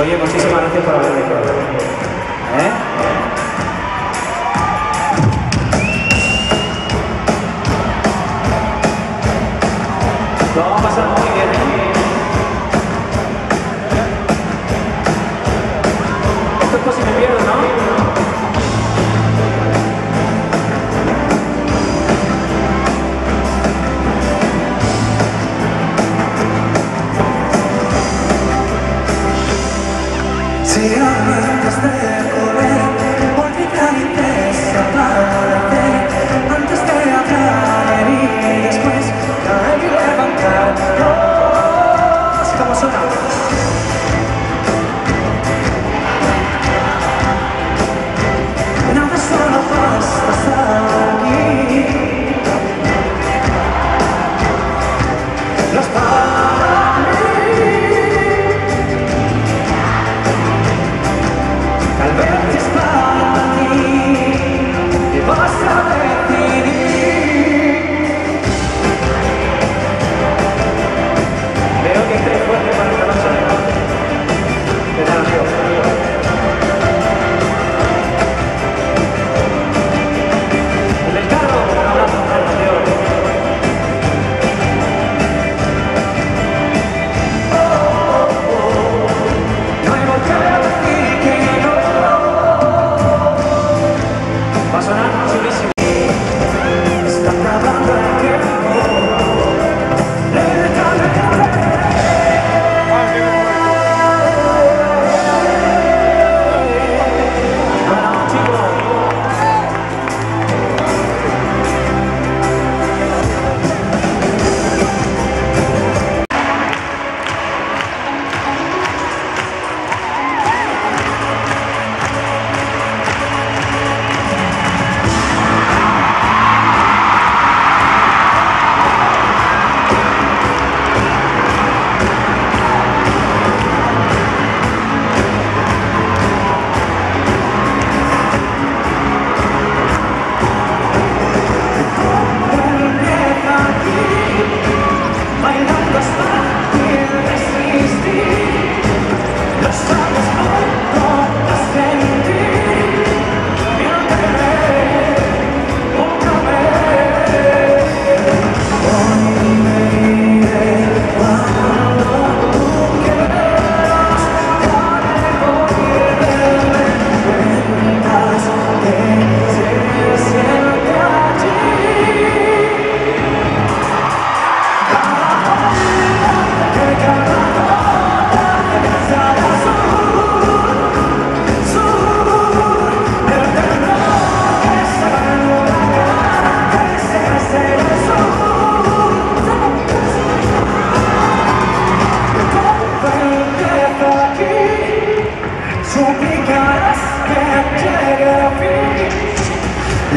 Oye, muchísimas gracias por haber venido. ¿Eh?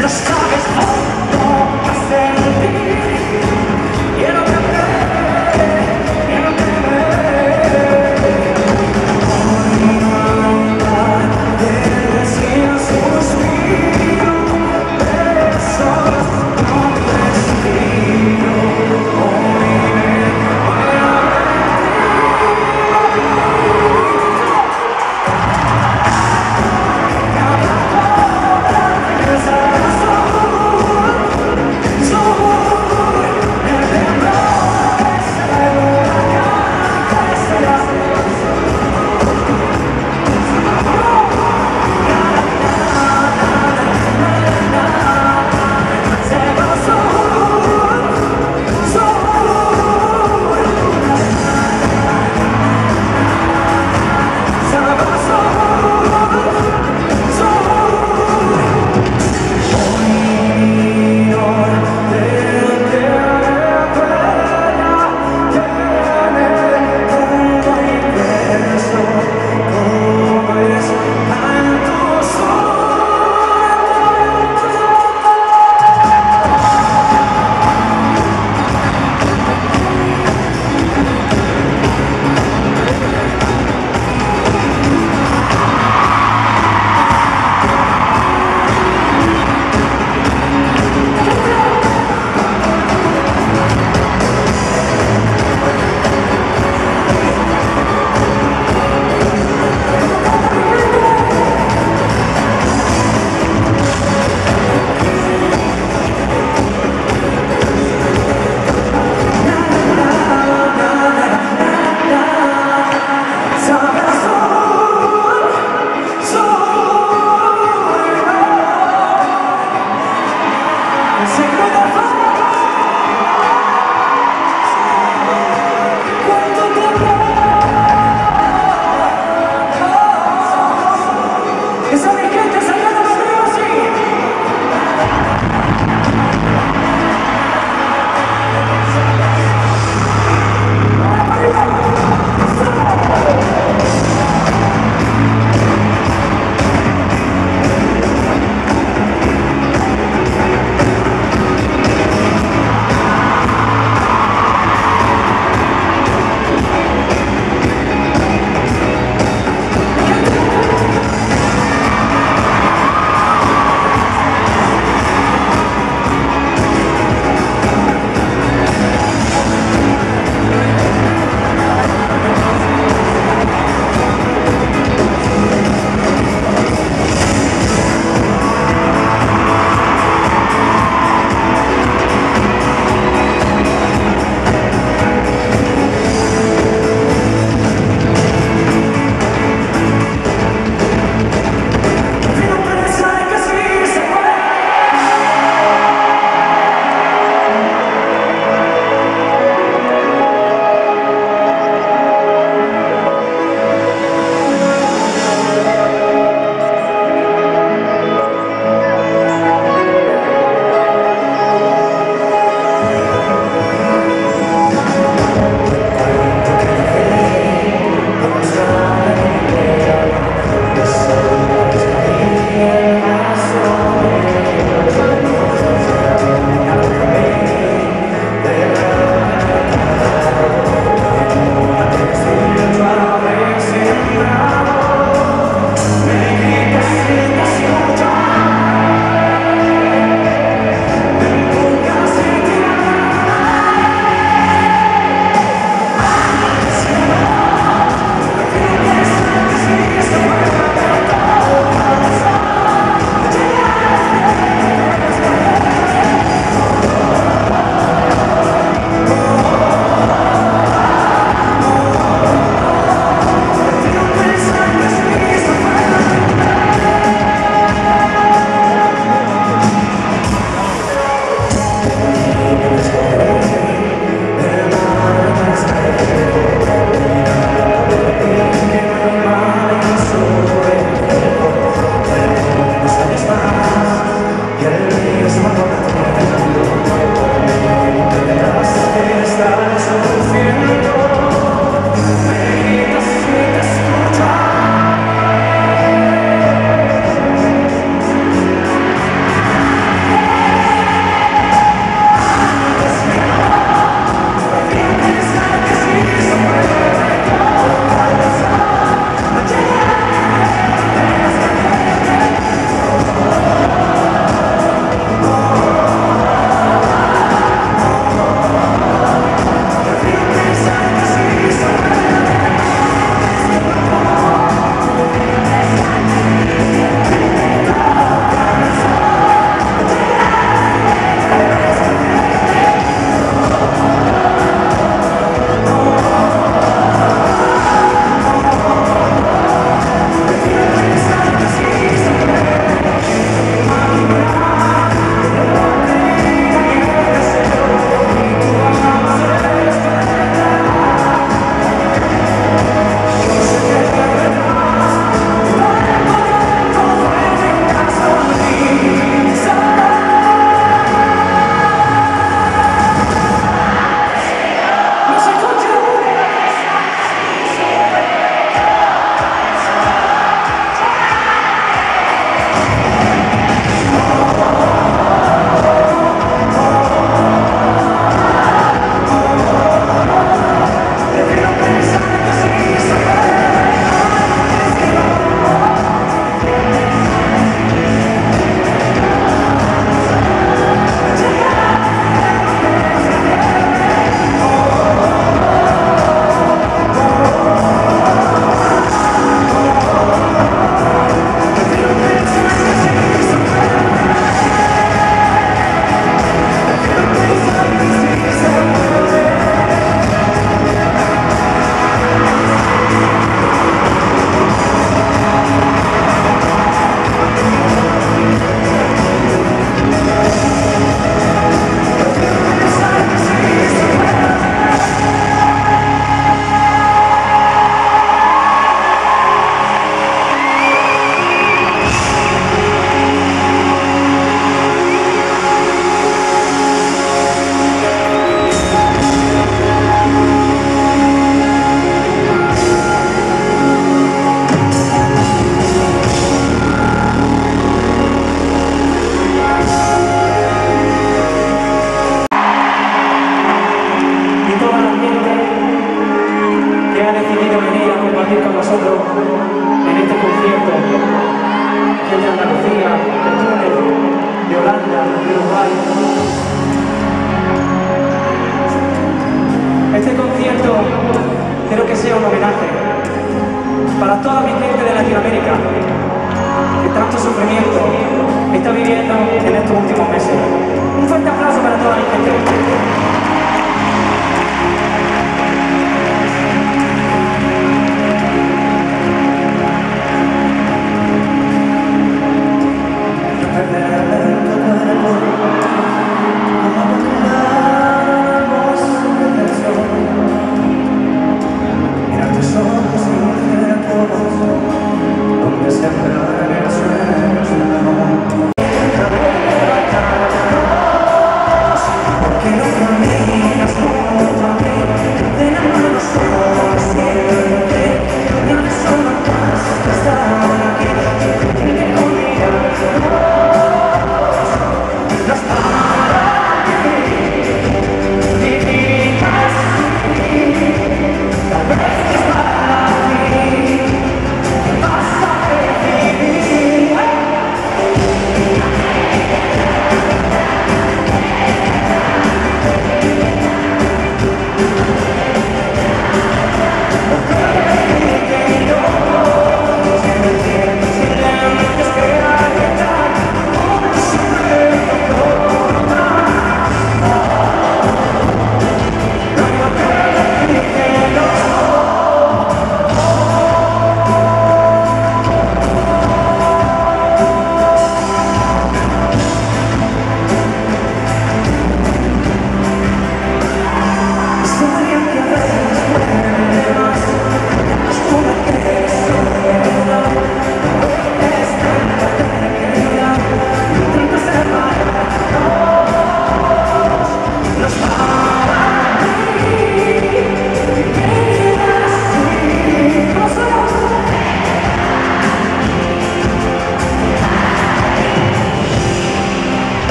Let's go.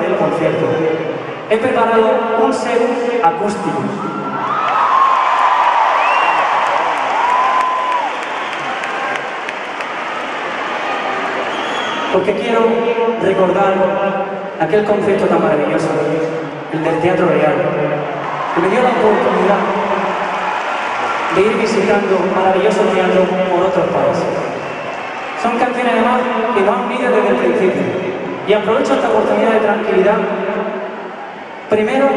Del concierto he preparado un set acústico. Porque quiero recordar aquel concepto tan maravilloso, el del teatro real, que me dio la oportunidad de ir visitando maravilloso teatro por otros países. Son canciones además que van vida desde el principio. Y aprovecho esta oportunidad de tranquilidad, primero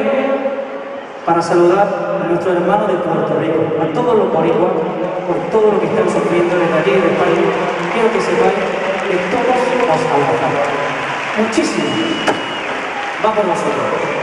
para saludar a nuestros hermanos de Puerto Rico, a todos los boricuas, por todo lo que están sufriendo desde aquí, de España. Quiero que sepáis que todos os abrazamos. Muchísimo. Va por vosotros.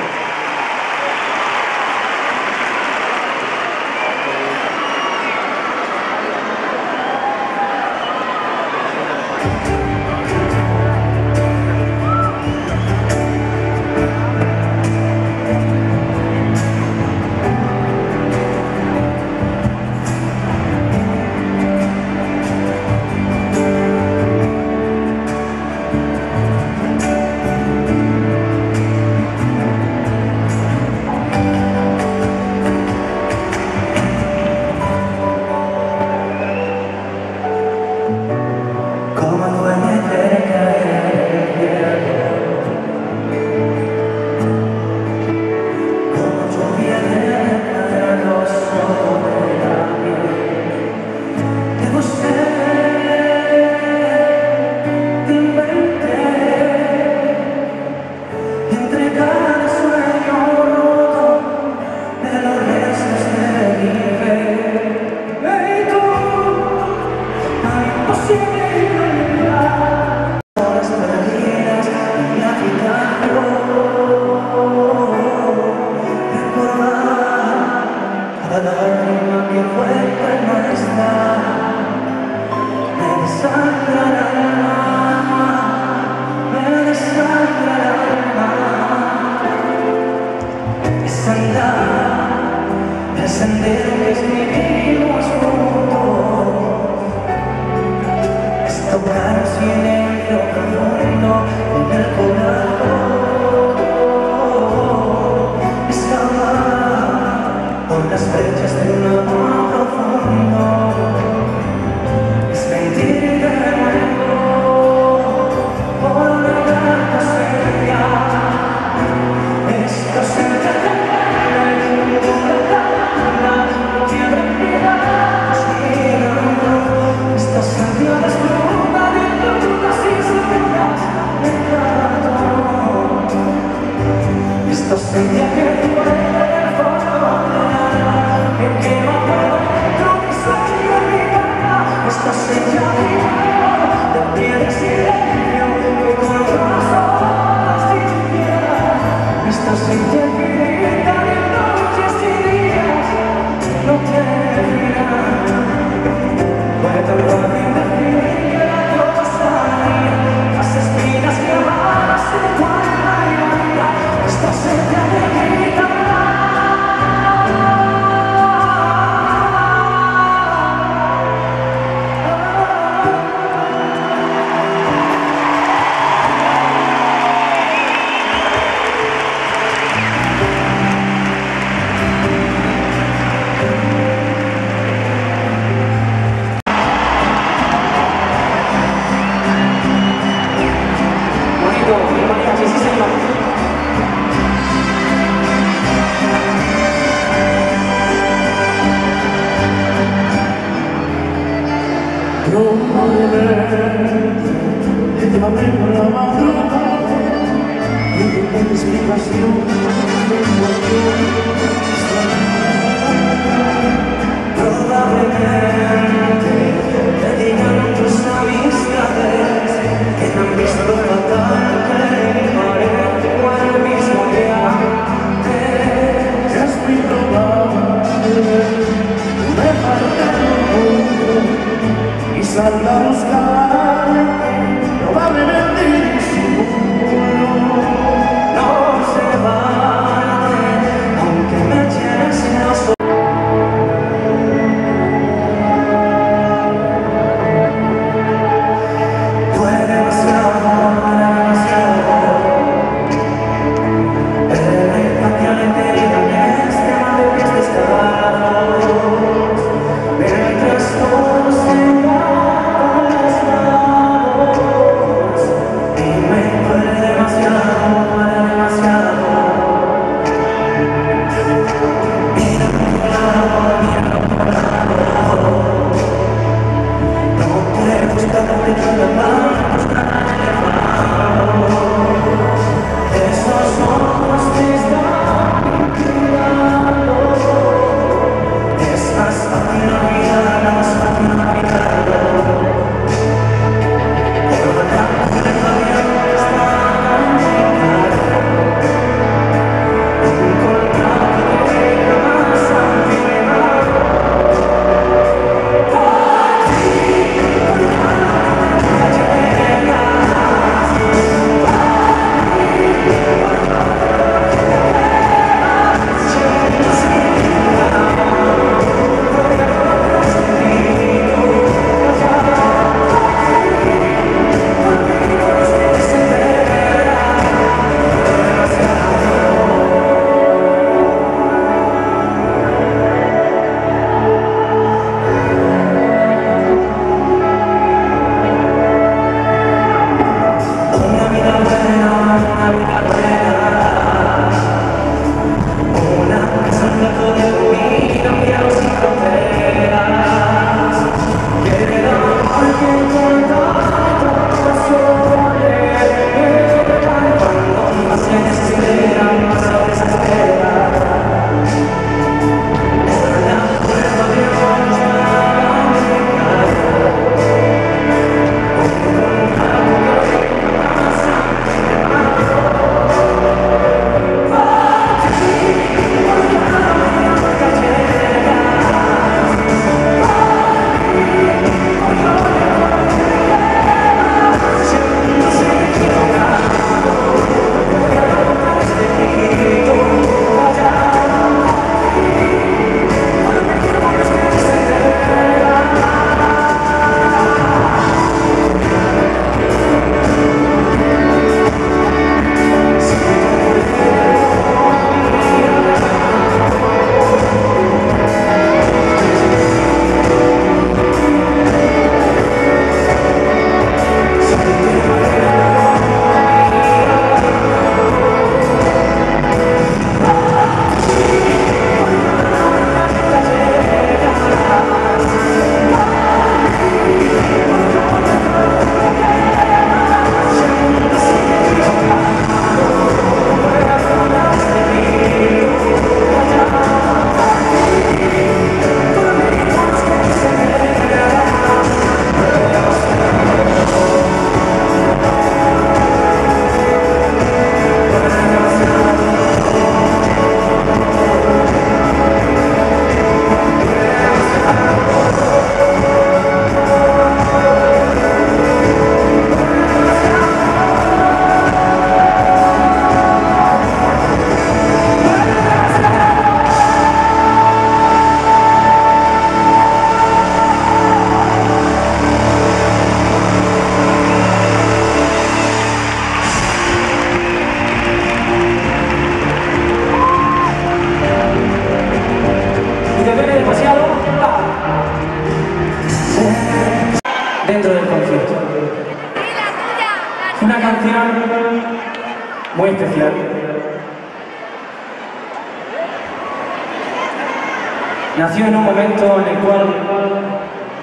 Nació en un momento en el cual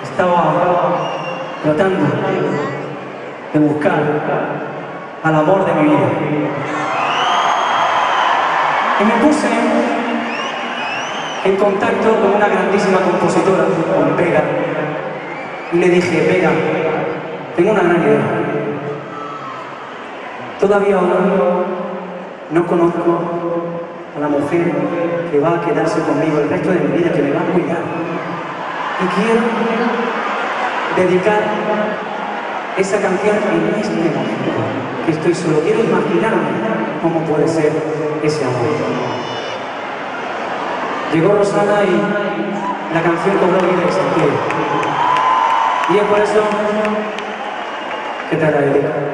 estaba tratando de buscar al amor de mi vida. Y me puse en contacto con una grandísima compositora, con Vega, y le dije, Vega, tengo una gran idea. Todavía no conozco a la mujer que va a quedarse conmigo el resto de mi vida, que me va a cuidar. Y quiero dedicar esa canción en este momento, que estoy solo. Quiero imaginarme cómo puede ser ese amor. Llegó Rosana y la canción cobró vida y sentido. Y es por eso que te la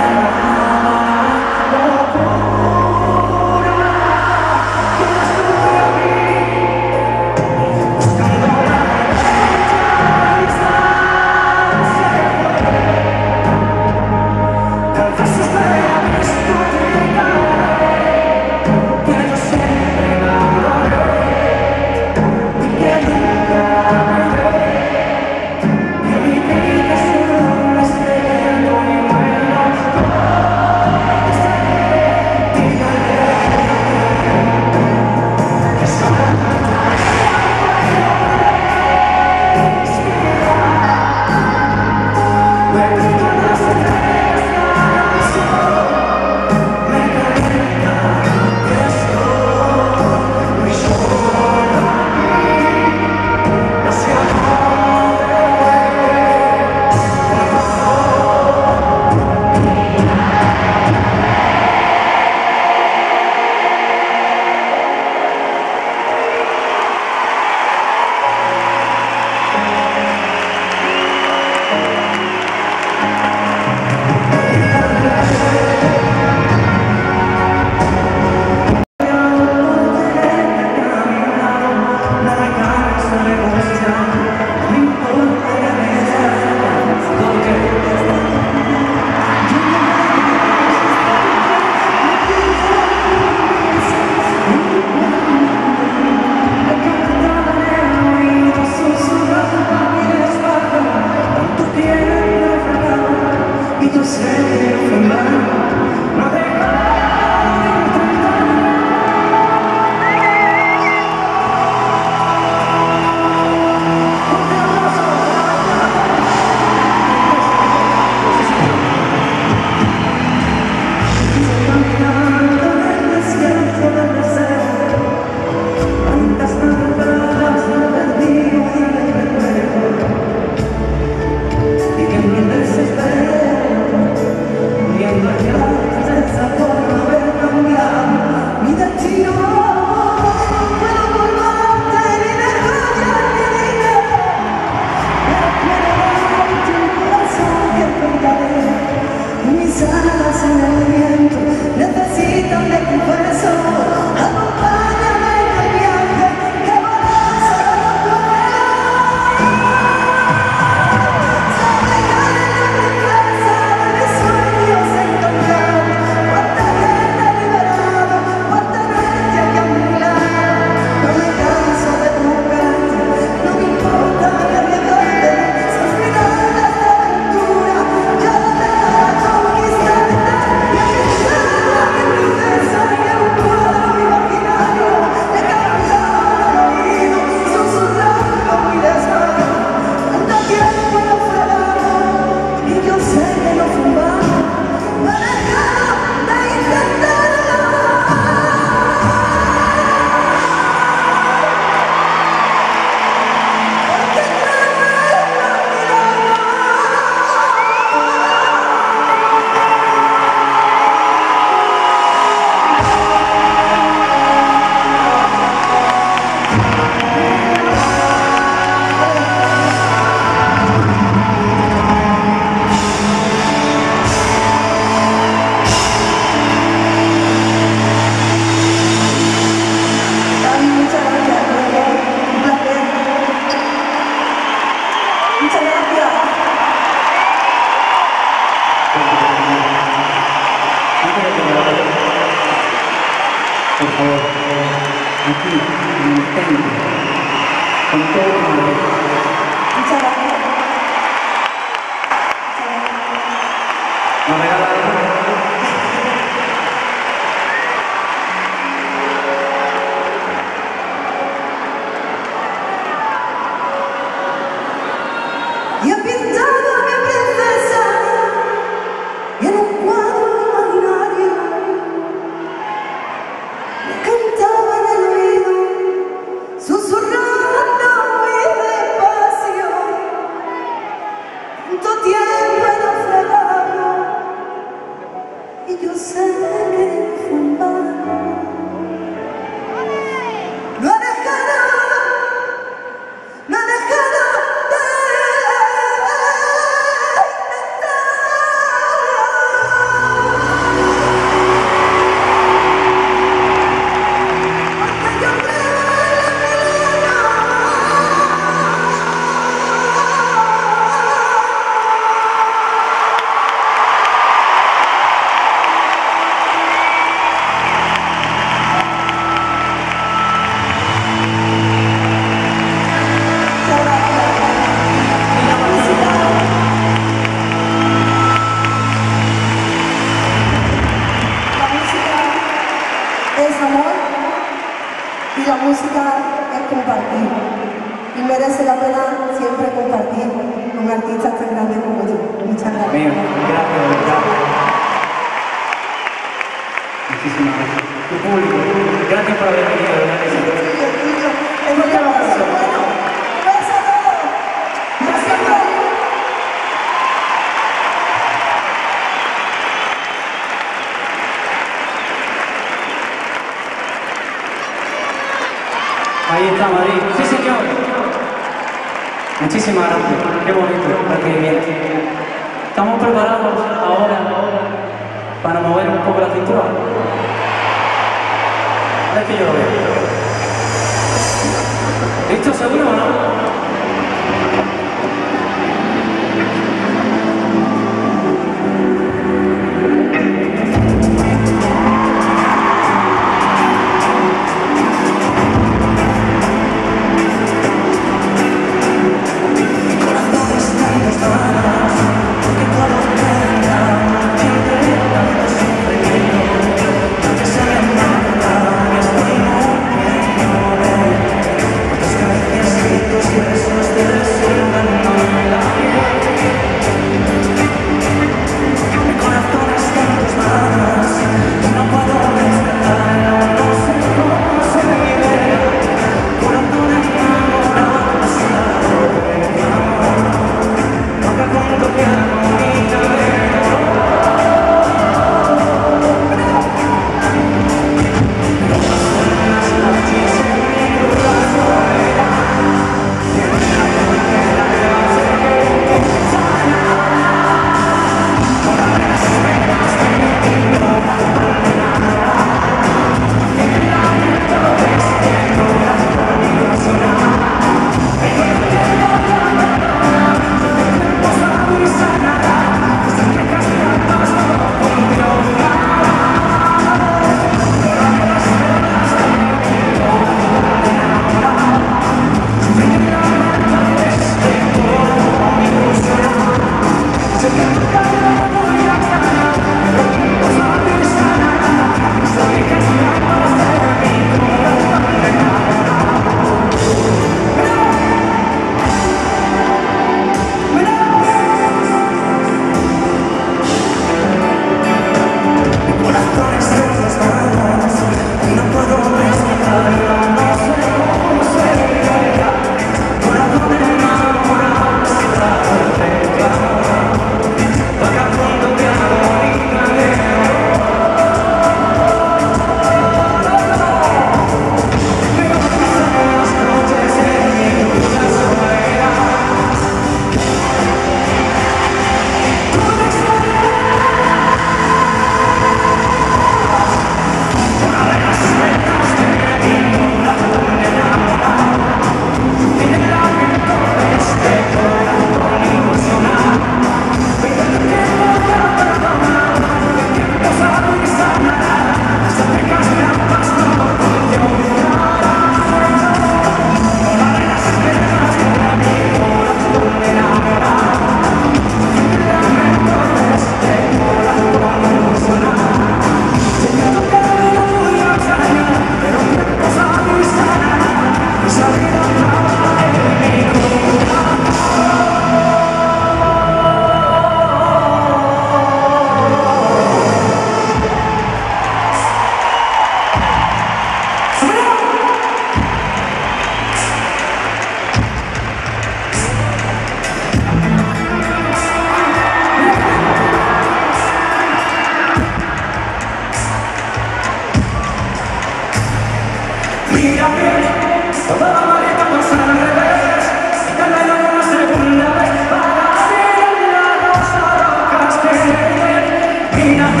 Argentina.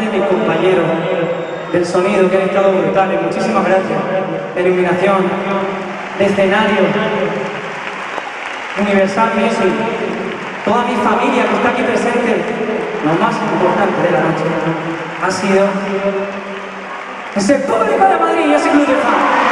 de mis compañeros del sonido que han estado brutales, muchísimas gracias, de iluminación, de escenario, Universal Music, toda mi familia que está aquí presente, lo más importante de la noche ha sido ese público de Madrid y ese club de fans.